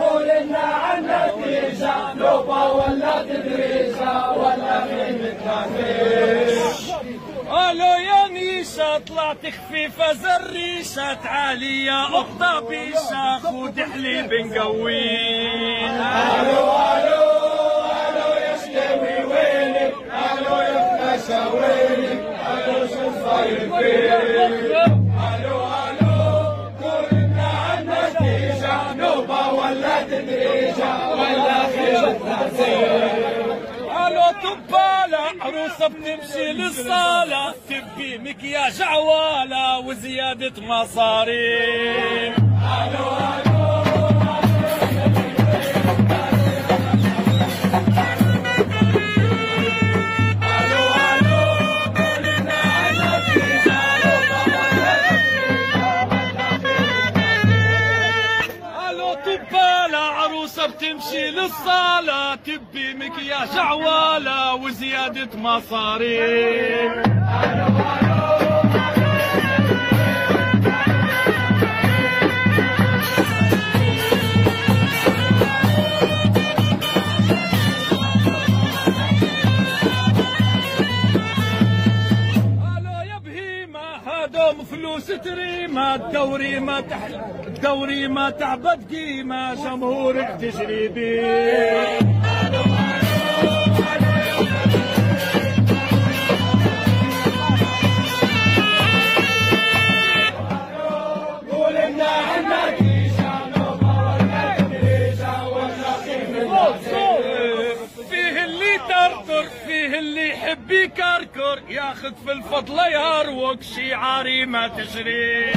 قول لنا عن نتيجة نوبة ولا ولا ألو يا نيشة طلعت خفيفة زريشة عالية قطة بيشة خود حليب نقوين ألو ألو ألو يا شتاوي وينك ألو يا فلاشة وينك طبالة عروسة بتمشي للصالة تبي مكياج عوالة وزيادة مصاريف. عروسة بتمشي للصالة تبي مكياج عوالة وزيادة مصاريف. هادوم فلوس تريمة الدوري ما تحل الدوري ما تعبد قيمة جمهورك تجريبي قول يحب يكركر ياخذ في الفضل يهروك شعاري ما تشري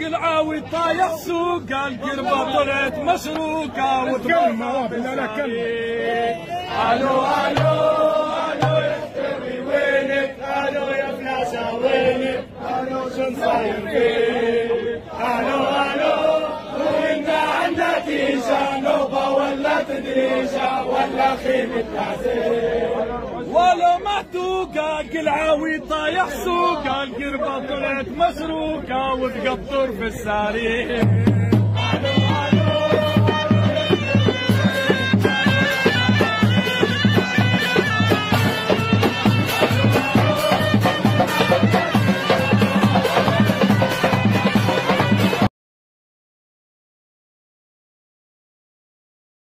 قلعاوي طايح سوق قال قربة طلعت مسروقة وتكلمة بالله لا ألو ألو ألو يا شتاوي وينك ألو يا فلاشة وينك ألو شو صاير فيك ألو ألو عن نتيجة نوبة ولا تدريجة ولا قيمتها زين ولو ما توقع قلعاوي طايح سوق القربة طلعت مسروقة وتقطر في الساري